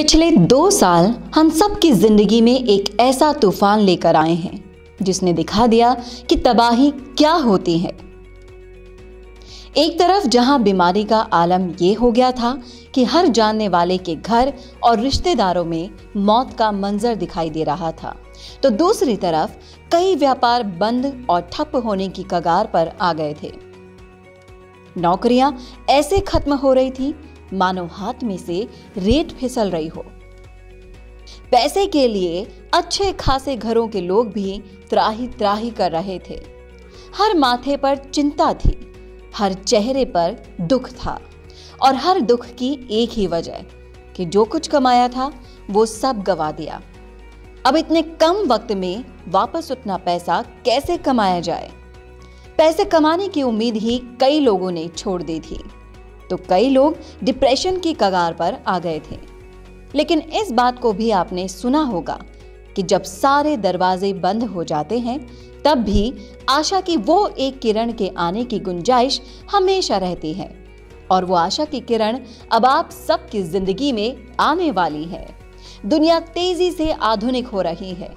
पिछले दो साल हम सब की ज़िंदगी में एक ऐसा तूफ़ान लेकर आए हैं, जिसने दिखा दिया कि तबाही क्या होती है। एक तरफ़ जहाँ बीमारी का आलम ये हो गया था कि हर जानने वाले के घर और रिश्तेदारों में मौत का मंजर दिखाई दे रहा था तो दूसरी तरफ़ कई व्यापार बंद और ठप होने की कगार पर आ गए थे। नौकरियाँ ऐसे खत्म हो रही थी मानो हाथ में से रेत फिसल रही हो। पैसे के लिए अच्छे खासे घरों के लोग भी त्राही त्राही कर रहे थे। हर माथे पर चिंता थी, हर चेहरे पर दुख था, और हर दुख की एक ही वजह कि जो कुछ कमाया था, वो सब गवा दिया। अब इतने कम वक्त में वापस उतना पैसा कैसे कमाया जाए? पैसे कमाने की उम्मीद ही कई लोगों ने छोड़ दी थी। तो कई लोग डिप्रेशन की कगार पर आ गए थे। लेकिन इस बात को भी आपने सुना होगा कि जब सारे दरवाजे बंद हो जाते हैं, तब भी आशा की वो एक किरण के आने की गुंजाइश हमेशा रहती है। और वो आशा की किरण अब आप सबकी ज़िंदगी में आने वाली है। दुनिया तेज़ी से आधुनिक हो रही है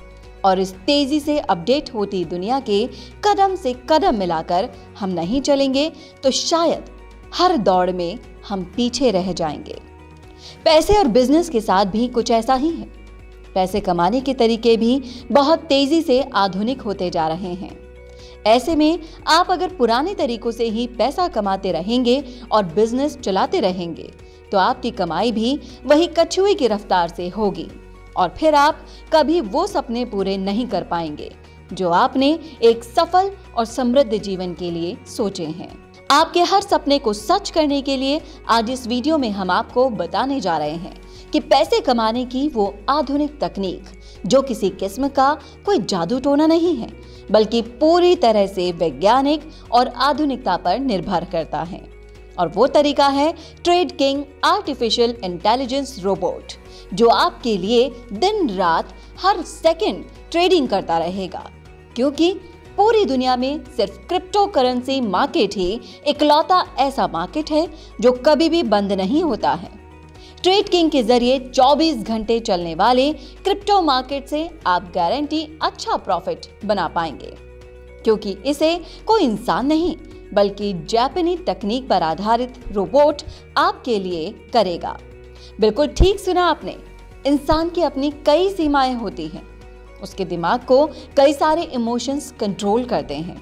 और इस तेज़ी से अपडेट होती दुनिया के कदम से कदम मिलाकर हम नहीं चलेंगे तो शायद हर दौड़ में हम पीछे रह जाएँगे। पैसे और बिज़नेस के साथ भी कुछ ऐसा ही है। पैसे कमाने के तरीके भी बहुत तेज़ी से आधुनिक होते जा रहे हैं। ऐसे में आप अगर पुराने तरीकों से ही पैसा कमाते रहेंगे और बिज़नेस चलाते रहेंगे तो आपकी कमाई भी वही कछुए की रफ्तार से होगी और फिर आप कभी वो सपने पूरे नहीं कर पाएँगे, जो आपने एक सफल और समृद्ध जीवन के लिए सोचे हैं। आपके हर सपने को सच करने के लिए आज इस वीडियो में हम आपको बताने जा रहे हैं कि पैसे कमाने की वो आधुनिक तकनीक, जो किसी किस्म का कोई जादू टोना नहीं है, बल्कि पूरी तरह से वैज्ञानिक और आधुनिकता पर निर्भर करता है। और वो तरीका है Trade King artificial intelligence robot, जो आपके लिए दिन रात हर सेकंड ट्रेडिंग करता रहेगा। क्योंकि पूरी दुनिया में सिर्फ़ क्रिप्टो करेंसी मार्केट ही इकलौता ऐसा मार्केट है जो कभी भी बंद नहीं होता है। ट्रेड किंग के ज़रिए 24 घंटे चलने वाले क्रिप्टो मार्केट से आप गारंटी अच्छा प्रॉफिट बना पाएँगे। क्योंकि इसे कोई इंसान नहीं, बल्कि जापानी तकनीक पर आधारित रोबोट आपके लिए करेगा। बिल्कुल ठीक सुना आपने। इंसान की अपनी कई सीमाएँ होती हैं। उसके दिमाग को कई सारे इमोशंस कंट्रोल करते हैं।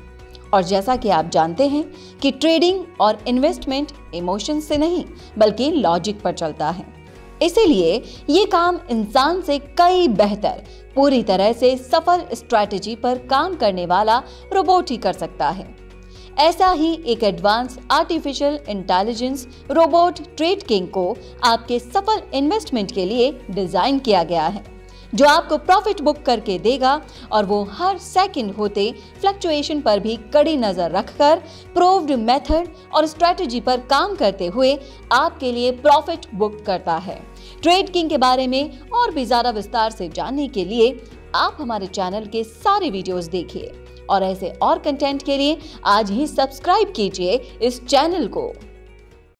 और जैसा कि आप जानते हैं कि ट्रेडिंग और इन्वेस्टमेंट इमोशन से नहीं, बल्कि लॉजिक पर चलता है। इसीलिए ये काम इंसान से कई बेहतर, पूरी तरह से सफल स्ट्रैटेजी पर काम करने वाला रोबोट ही कर सकता है। ऐसा ही एक advance artificial intelligence robot Trade King को आपके सफल इन्वेस्टमेंट के लिए डिज़ाइन किया गया है। जो आपको प्रॉफिट बुक करके देगा और वो हर सेकंड होते फ्लक्चुएशन पर भी कड़ी नज़र रखकर प्रूव्ड मेथड और स्ट्रेटजी पर काम करते हुए आपके लिए प्रॉफिट बुक करता है। ट्रेड किंग के बारे में और भी ज़्यादा विस्तार से जानने के लिए आप हमारे चैनल के सारे वीडियोस देखिए। और ऐसे और कंटेंट के लिए आज ही सब्सक्राइब कीजिए इस चैनल को।